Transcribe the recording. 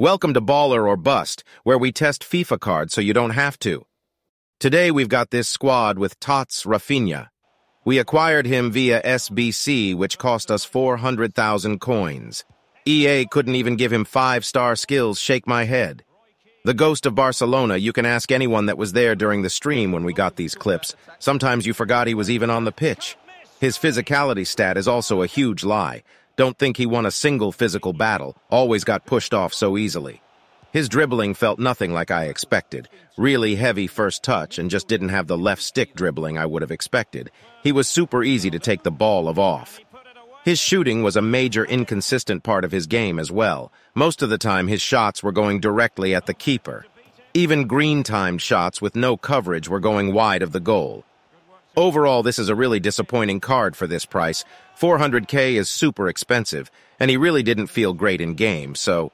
Welcome to Baller or Bust, where we test FIFA cards so you don't have to. Today we've got this squad with Tots Raphinha. We acquired him via SBC, which cost us 400,000 coins. EA couldn't even give him five-star skills, shake my head. The Ghost of Barcelona, you can ask anyone that was there during the stream when we got these clips. Sometimes you forgot he was even on the pitch. His physicality stat is also a huge lie. Don't think he won a single physical battle, always got pushed off so easily. His dribbling felt nothing like I expected. Really heavy first touch and just didn't have the left stick dribbling I would have expected. He was super easy to take the ball of off. His shooting was a major inconsistent part of his game as well. Most of the time his shots were going directly at the keeper. Even green-timed shots with no coverage were going wide of the goal. Overall, this is a really disappointing card for this price. 400k is super expensive, and he really didn't feel great in game, so